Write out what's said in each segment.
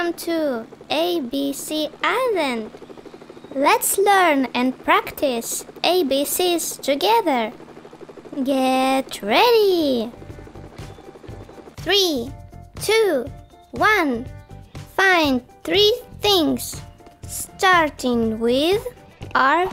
Welcome to ABC Island. Let's learn and practice ABCs together. Get ready. Three, two, one. Find three things starting with R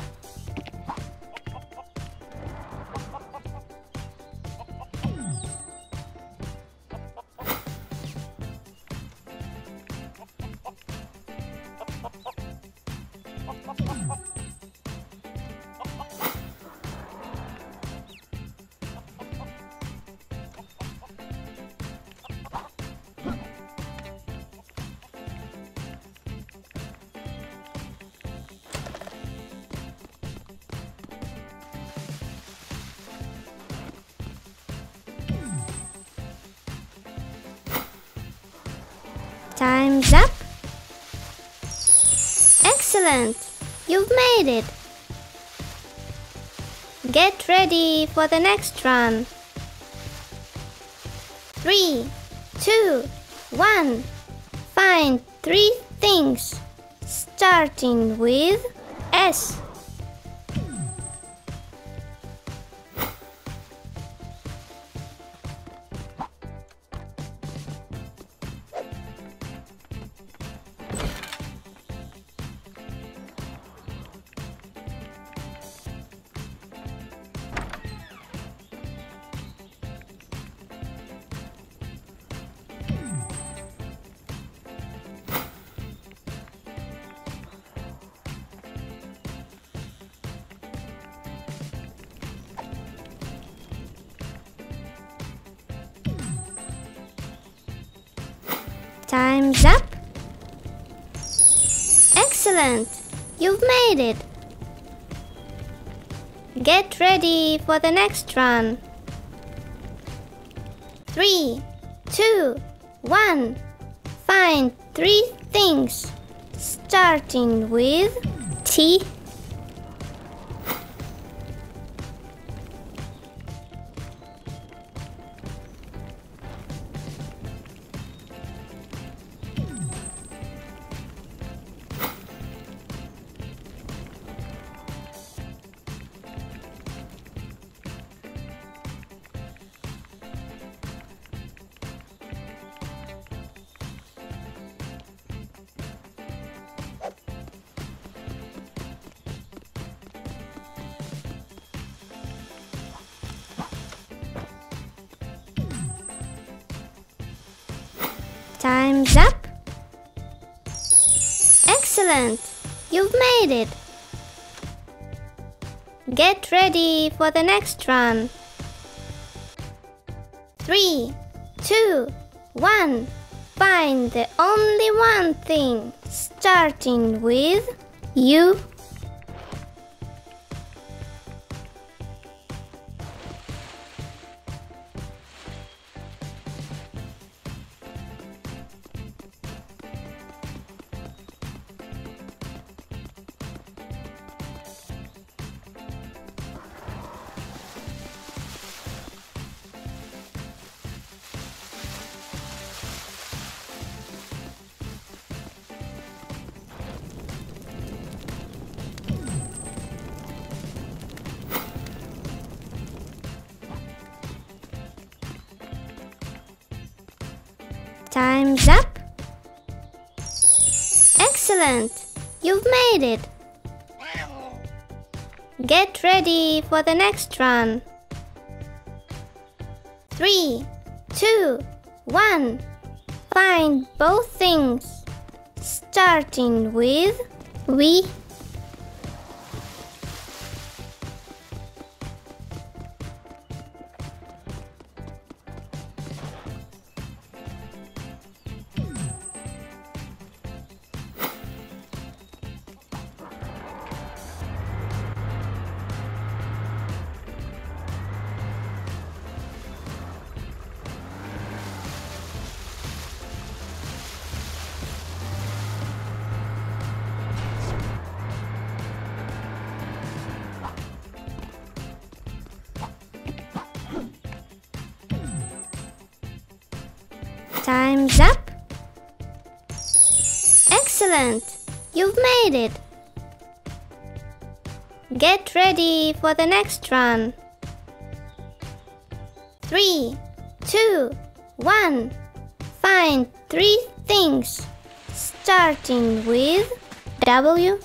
Time's up. Excellent. You've made it. Get ready for the next run. Three, two, one. Find three things starting with S. Time's up. Excellent. You've made it. Get ready for the next run. Three, two, one. Find three things starting with T. Time's up. Excellent. You've made it. Get ready for the next run. Three, two, one. Find the only one thing starting with U. Time's up. Excellent. You've made it. Get ready for the next run. Three, two, one. Find both things starting with V. Time's up. Excellent! You've made it! Get ready for the next run. Three, two, one. Find three things starting with W.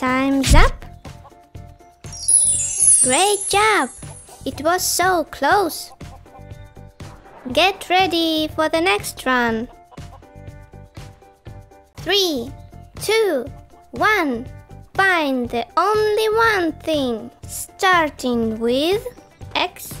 Time's up. Great job! It was so close. Get ready for the next run. Three, two, one. Find the only one thing starting with X.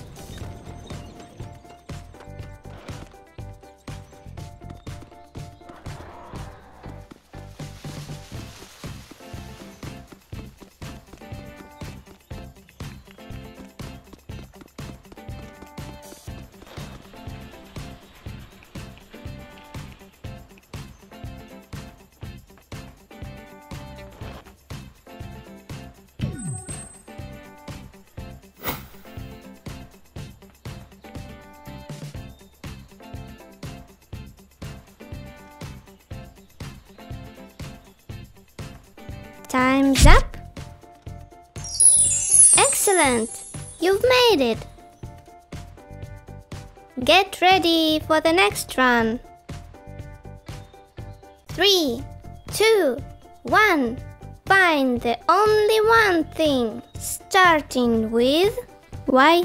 Time's up. Excellent! You've made it. Get ready for the next run. Three, two, one. Find the only one thing starting with Y.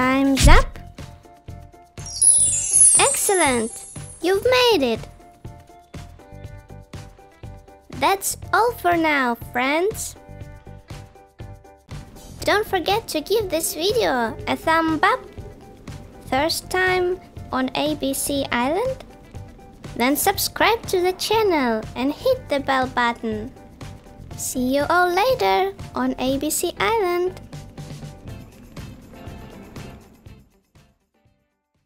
Time's up. Excellent! You've made it. That's all for now, friends. Don't forget to give this video a thumb up. First time on ABC Island? Then subscribe to the channel and hit the bell button. See you all later on ABC Island.